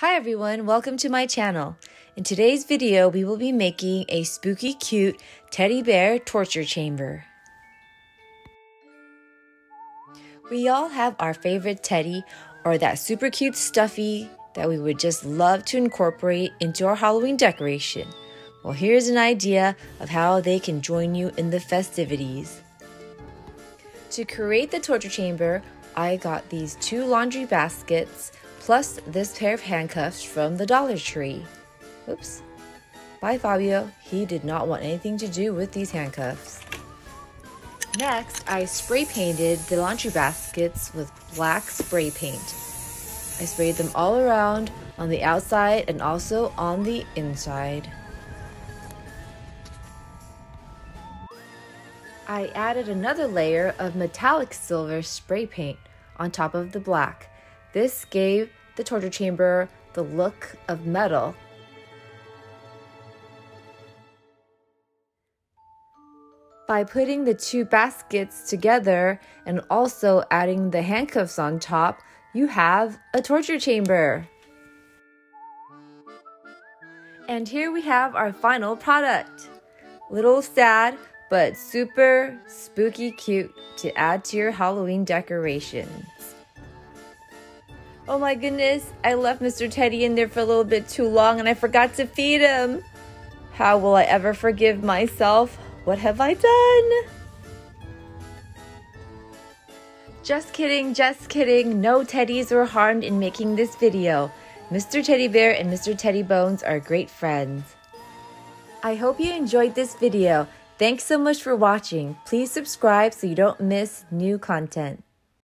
Hi everyone, welcome to my channel. In today's video, we will be making a spooky cute teddy bear torture chamber. We all have our favorite teddy or that super cute stuffy that we would just love to incorporate into our Halloween decoration. Well, here's an idea of how they can join you in the festivities. To create the torture chamber, I got these two laundry baskets plus this pair of handcuffs from the Dollar Tree. Oops. Bye, Fabio. He did not want anything to do with these handcuffs. Next, I spray painted the laundry baskets with black spray paint. I sprayed them all around on the outside and also on the inside. I added another layer of metallic silver spray paint on top of the black. This gave the torture chamber the look of metal. By putting the two baskets together and also adding the handcuffs on top, you have a torture chamber. And here we have our final product. Little sad, but super spooky cute to add to your Halloween decorations. Oh my goodness, I left Mr. Teddy in there for a little bit too long and I forgot to feed him. How will I ever forgive myself? What have I done? Just kidding, just kidding. No teddies were harmed in making this video. Mr. Teddy Bear and Mr. Teddy Bones are great friends. I hope you enjoyed this video. Thanks so much for watching. Please subscribe so you don't miss new content.